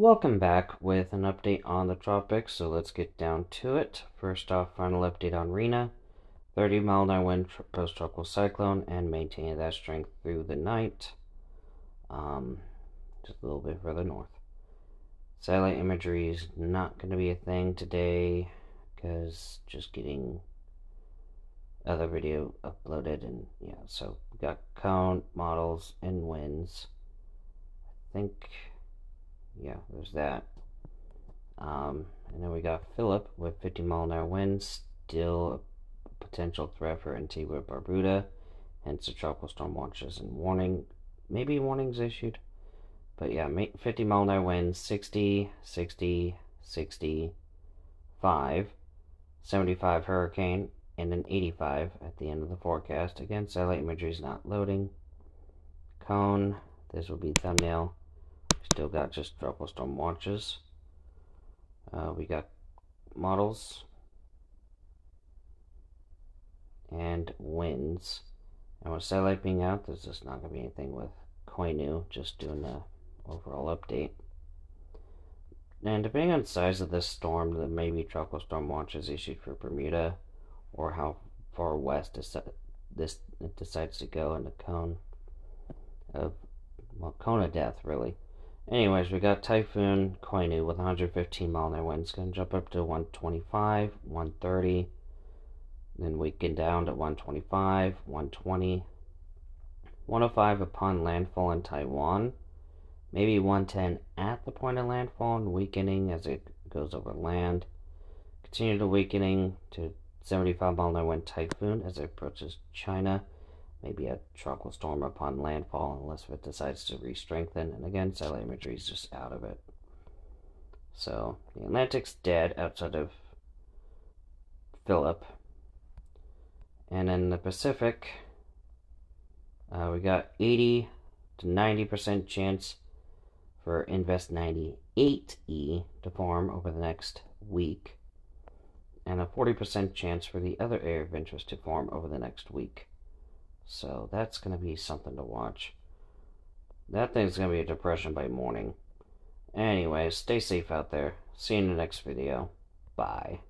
Welcome back with an update on the tropics, so let's get down to it. First off, final update on Rina. 30 mile an hour wind post tropical cyclone and maintaining that strength through the night. Um, just a little bit further north. Satellite imagery is not going to be a thing today because just getting other video uploaded and yeah, so we got cone models and winds. I think yeah, there's that. Um, and then we got Philippe with 50 mile an hour winds, still a potential threat for Antigua Barbuda, hence the tropical storm watches and warning, maybe warnings issued. But yeah, 50 mile an hour winds, 60, 60, 65, 75 hurricane, and an 85 at the end of the forecast. Again, satellite imagery is not loading. Cone, this will be thumbnail. Still got just tropical storm watches. Uh, we got models and winds. And with satellite being out, there's just not going to be anything with Koinu, just doing the overall update. And depending on the size of this storm, there may be tropical storm watches issued for Bermuda or how far west this decides to go in the cone of well, cone of death, really. Anyways, we got Typhoon Koinu with 115 mile an hour winds. Going to jump up to 125, 130, then weaken down to 125, 120, 105 upon landfall in Taiwan, maybe 110 at the point of landfall and weakening as it goes over land. Continue to weakening to 75 mile an hour wind typhoon as it approaches China. Maybe a tropical storm upon landfall unless it decides to re-strengthen. And again, satellite imagery is just out of it. So the Atlantic's dead outside of Philippe. And in the Pacific, uh, we got 80 to 90% chance for Invest 98E to form over the next week and a 40% chance for the other area of interest to form over the next week. So that's going to be something to watch. That thing's going to be a depression by morning. Anyway, stay safe out there. See you in the next video. Bye.